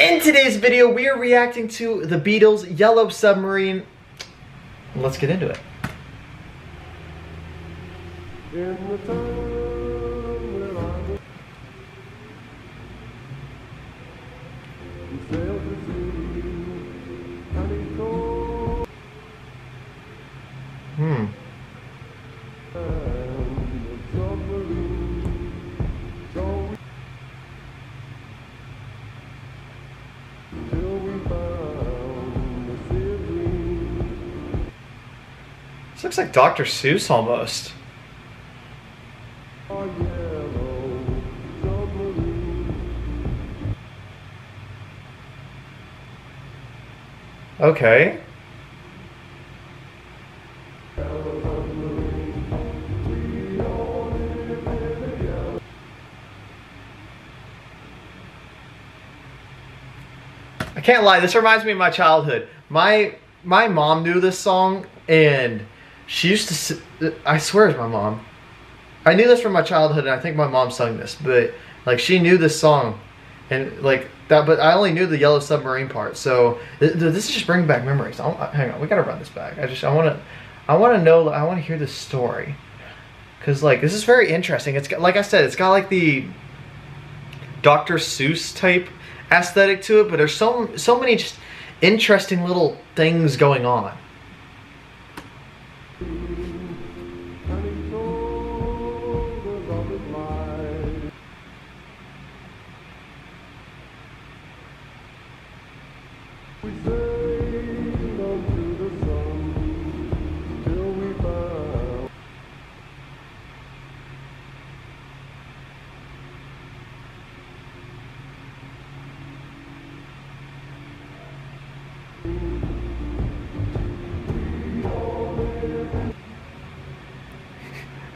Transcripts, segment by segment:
In today's video, we are reacting to the Beatles' Yellow Submarine. Let's get into it. Hmm. This looks like Dr. Seuss almost. Okay. I can't lie, this reminds me of my childhood. My my mom knew this song and she used to sit, I swear it's my mom. I knew this from my childhood and I think my mom sung this, but like she knew this song and like that but I only knew the yellow submarine part. So th- th- this is just bringing back memories. I, hang on, we got to run this back. I just I want to I want to know I want to hear this story. Cuz like this is very interesting. It's got, like I said, it's got like the Dr. Seuss type aesthetic to it, but there's so so many just interesting little things going on. Thank you.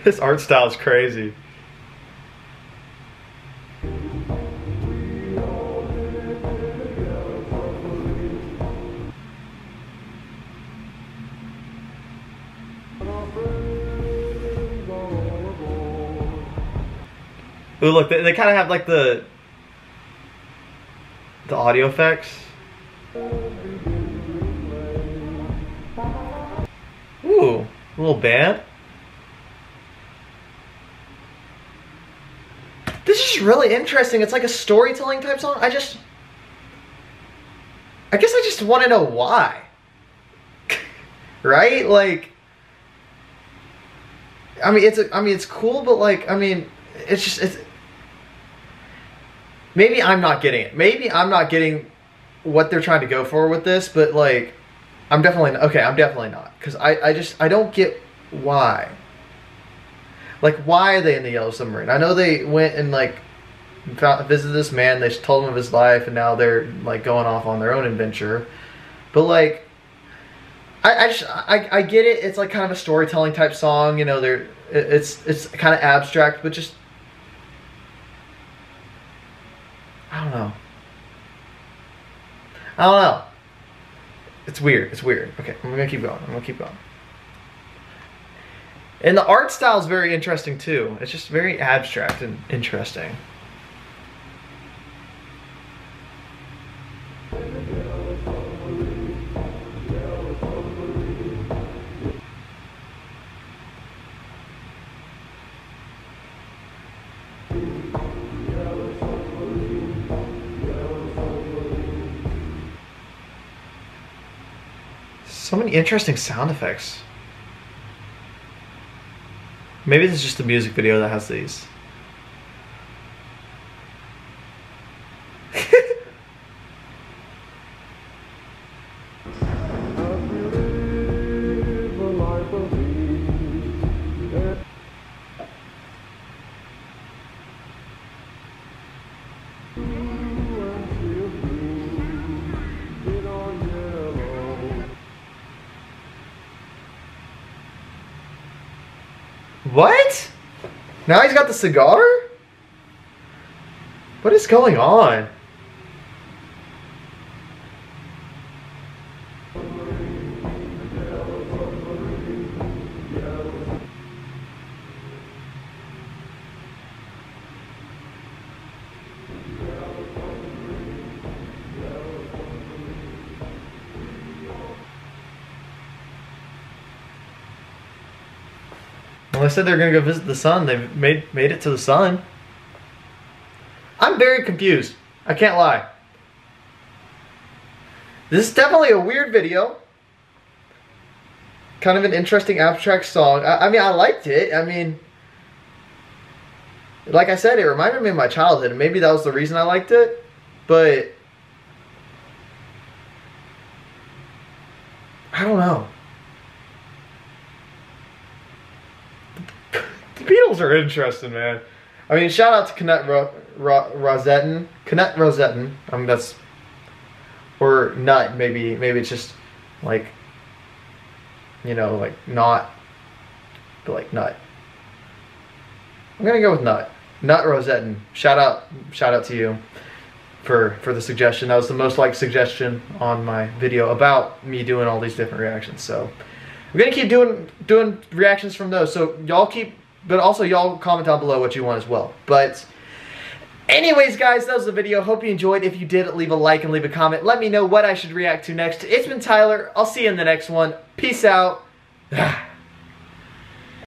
This art style is crazy. Ooh, look, they, they kind of have like the the audio effects. Ooh, a little band. Is really interesting. It's like a storytelling type song. I just I guess I just want to know why. right? Like I mean it's a, I mean it's cool but like I mean it's just it's maybe I'm not getting it. Maybe I'm not getting what they're trying to go for with this, but like I'm definitely okay, I'm definitely not cuz I I just I don't get why. Like why are they in the yellow submarine? I know they went and like found, visited this man, they told him of his life and now they're like going off on their own adventure. But like I, I just I, I get it. It's like kind of a storytelling type song. You know, they're it's it's kind of abstract, but just I don't know. I don't know. It's weird. It's weird. Okay, I'm gonna keep going. I'm gonna keep going. And the art style is very interesting too. It's just very abstract and interesting. So many interesting sound effects. Maybe is just the music video that has these. What? Now he's got the cigar? What is going on? They said they're gonna go visit the sun. They've made made it to the sun. I'm very confused. I can't lie. This is definitely a weird video. Kind of an interesting abstract song. I, I mean, I liked it. I mean, like I said, it reminded me of my childhood, and maybe that was the reason I liked it. But I don't know. The Beatles are interesting, man. I mean, shout out to Connect Ro- Ro- Rosetton. Connect Rosetton. I mean, that's or nut. Maybe maybe it's just like you know, like not, but like nut. I'm gonna go with nut. Nut Rosetton. Shout out, shout out to you for for the suggestion. That was the most liked suggestion on my video about me doing all these different reactions. So we're gonna keep doing doing reactions from those. So y'all keep, but also y'all comment down below what you want as well. But anyways, guys, that was the video. Hope you enjoyed. If you did, leave a like and leave a comment. Let me know what I should react to next. It's been Tyler. I'll see you in the next one. Peace out. Ah.